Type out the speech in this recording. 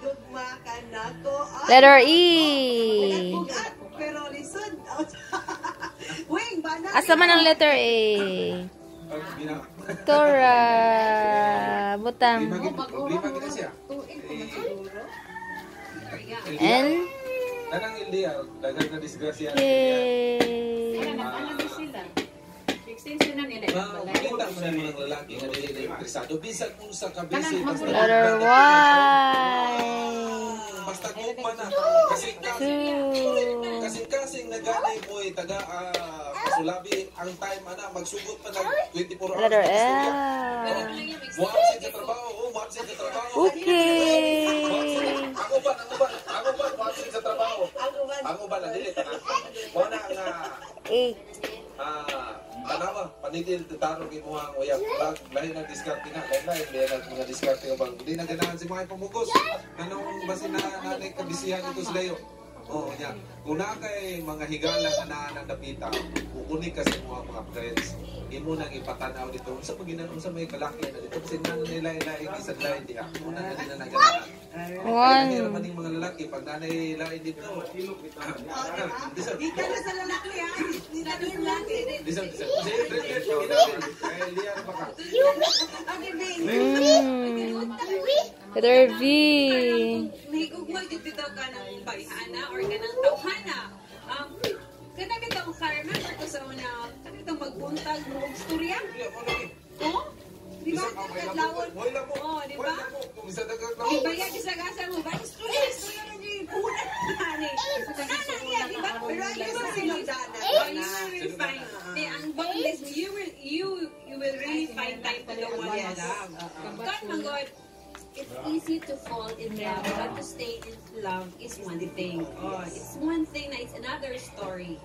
gugma ka nako. Ay, Letter E. pero lisod. Wing. Asa man ang letter A? Tora. Butang. Lima gid problema gid siya. N. Kanang India, dagan na disgrasya. K. Makita mo na mga lalaki nga dili na interesado. Bisan kung sa kabisi, Letter Y. basta gugma na. Kasi Two. kasing-kasing na ganay mo eh, taga ah, ang time ana magsugod pa ng 24 hours. Letter L. Muabsent sa trabaho, oh, muabsent sa trabaho. Okay. Ako ba, ako ba, ako ba, muabsent sa trabaho. Ako ba? Ako ba, nadili ka na. Muna nga, Eight. ah, tanawa, panitil, tarong yung mga uyap. Lag, lahi ng diskarte na, lahi lahi, lahi ng mga diskarte ka bang. Hindi na ganahan si mga pamugos. Anong basin na nanay kabisihan ito sila yun? Oo, niya. Kung na kay mga higala na nang napita, kukunik ka sa mga mga friends. Imo nang ipatanaw dito. Unsa pa ginanong sa may kalaki na dito. Kasi nang nila ilain isang lain diha. Una na nila na ganahan. One. Kaya naman yung mga lalaki, pag nanay lain dito, Bisa, Di ka na sa lalaki ha. Di ka na sa lalaki. bisa, bisa. Kasi, liyan ba ka? Mm. Letter V. Nahigugmay dito bitaw ka ng bayhana or ka ng tawhana. Um, kana bitaw karma ko sa una, kana bitaw magbuntag mo og storya. Liyan mo lagi. Oh? Di ba? Kadlawon. Hoy. Oh, di Hoy, ba? lamo. Ba yan gasa mo ba? Storya, storya na di puna ani. Kana niya, di ba? Pero ayun sa sinugdanan. Oh, you will find. Di, ang you will, you, you will really find time to the one you love. God, my God, it's easy to fall in love, but to stay in love is one thing. Oh, it's one thing na it's another story.